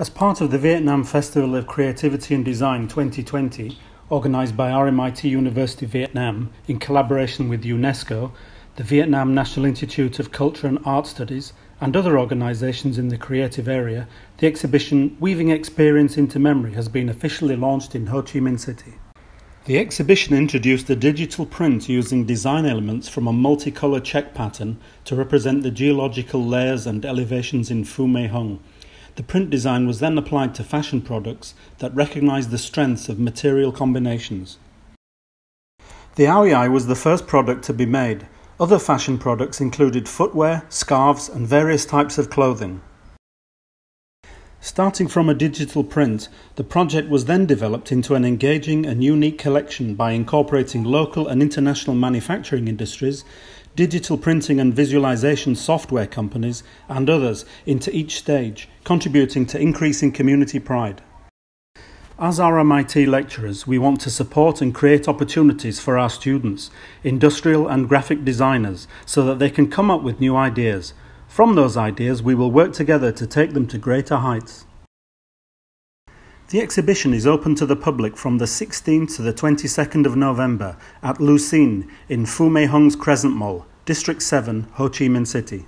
As part of the Vietnam Festival of Creativity and Design 2020, organised by RMIT University Vietnam in collaboration with UNESCO, the Vietnam National Institute of Culture and Art Studies, and other organisations in the creative area, the exhibition Weaving Experience into Memory has been officially launched in Ho Chi Minh City. The exhibition introduced a digital print using design elements from a multicolour check pattern to represent the geological layers and elevations in Phu My Hung the print design was then applied to fashion products that recognized the strengths of material combinations. The Ao was the first product to be made. Other fashion products included footwear, scarves, and various types of clothing. Starting from a digital print, the project was then developed into an engaging and unique collection by incorporating local and international manufacturing industries, digital printing and visualization software companies, and others into each stage, contributing to increasing community pride. As RMIT lecturers, we want to support and create opportunities for our students, industrial and graphic designers, so that they can come up with new ideas, from those ideas, we will work together to take them to greater heights. The exhibition is open to the public from the 16th to the 22nd of November at Lucine in Phu My Hung's Crescent Mall, District 7, Ho Chi Minh City.